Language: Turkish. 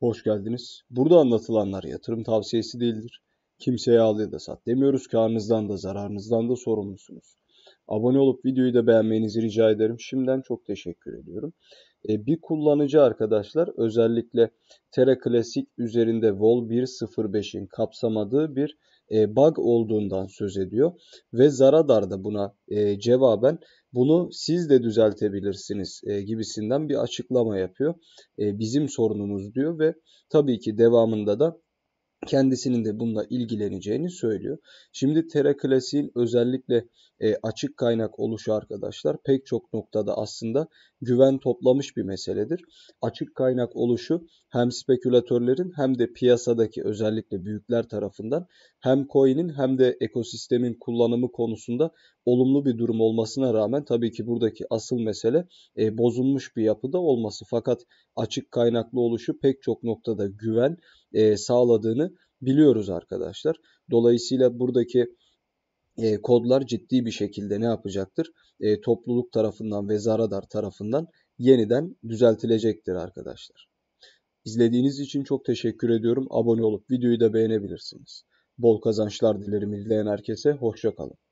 Hoş geldiniz. Burada anlatılanlar yatırım tavsiyesi değildir. Kimseye al ya da sat demiyoruz. Karnınızdan da zararınızdan da sorumlusunuz. Abone olup videoyu da beğenmenizi rica ederim. Şimdiden çok teşekkür ediyorum. E, bir kullanıcı arkadaşlar özellikle Terra Classic üzerinde Vol 1.05'in kapsamadığı bir e, bug olduğundan söz ediyor. Ve Zaradar da buna e, cevaben bunu siz de düzeltebilirsiniz e, gibisinden bir açıklama yapıyor. E, bizim sorunumuz diyor ve tabii ki devamında da kendisinin de bununla ilgileneceğini söylüyor. Şimdi Terra Classic'in özellikle e, açık kaynak oluşu arkadaşlar pek çok noktada aslında güven toplamış bir meseledir. Açık kaynak oluşu hem spekülatörlerin hem de piyasadaki özellikle büyükler tarafından hem coin'in hem de ekosistemin kullanımı konusunda olumlu bir durum olmasına rağmen tabii ki buradaki asıl mesele e, bozulmuş bir yapıda olması. Fakat açık kaynaklı oluşu pek çok noktada güven e, sağladığını biliyoruz arkadaşlar. Dolayısıyla buradaki e, kodlar ciddi bir şekilde ne yapacaktır? E, topluluk tarafından ve Zaradar tarafından yeniden düzeltilecektir arkadaşlar. İzlediğiniz için çok teşekkür ediyorum. Abone olup videoyu da beğenebilirsiniz. Bol kazançlar dilerim izleyen herkese. Hoşçakalın.